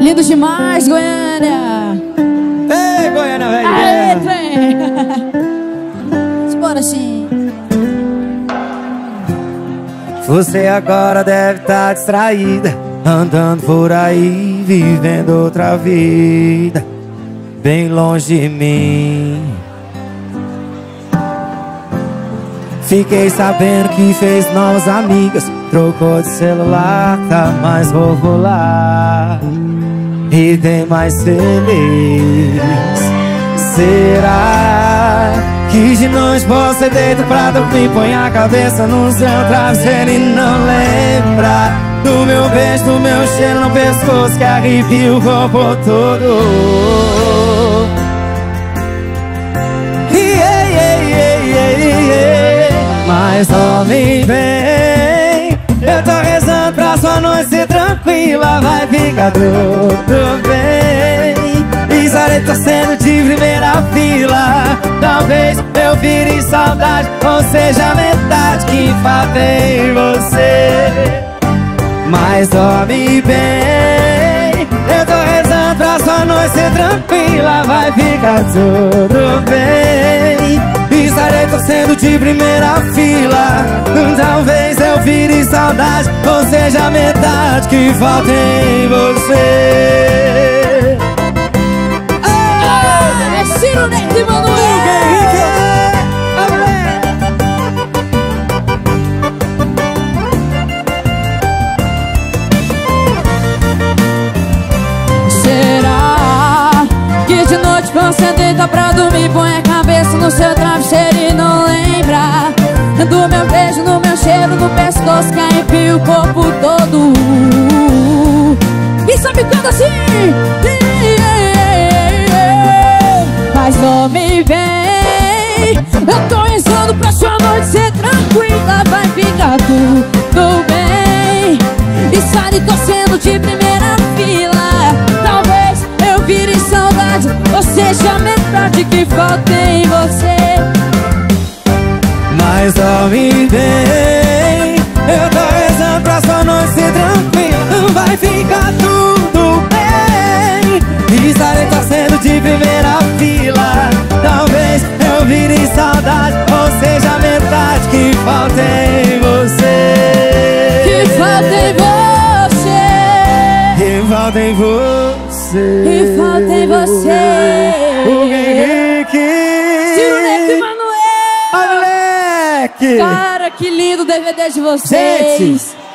Lindo demais, Goiânia! Ei, Goiânia, velho! Aê, trem! Bora sim! Você agora deve estar tá distraída Andando por aí, vivendo outra vida Bem longe de mim Fiquei sabendo que fez novas amigas. Trocou de celular, tá mais popular. E bem mais feliz. Será que de noite você deita pra dormir? Põe a cabeça no seu travesseiro e não lembra Do meu beijo, do meu cheiro no pescoço Que arrepia o corpo todo Dorme bem Eu tô rezando pra sua noite ser tranquila Vai ficar tudo bem. Estarei torcendo de primeira fila. Talvez eu vire saudade Ou seja, metade que faltei em você. Mas dorme bem. Eu tô rezando pra sua noite ser tranquila Vai ficar tudo bem. Estarei torcendo de primeira Ou seja, metade que falta em você. Será que de noite você deita pra dormir Põe a cabeça no seu travesseiro e não lembra Do meu beijo, no meu cheiro, no pescoço Que arrepia o corpo todo. E sabe quando assim? Mas dorme bem Eu tô rezando pra sua noite ser tranquila Vai ficar tudo bem. E sai torcendo de primeira fila. Talvez eu vire saudade Ou seja, metade que falta em você Mas dorme bem. Eu tô rezando pra sua noite ser tranquila. Vai ficar tudo bem. E estarei torcendo de primeira fila. Talvez eu vire saudade Ou seja, metade que falta em você. Que falta em você. Que falta em você. Que falta em você Cara, que lindo o DVD de vocês. Gente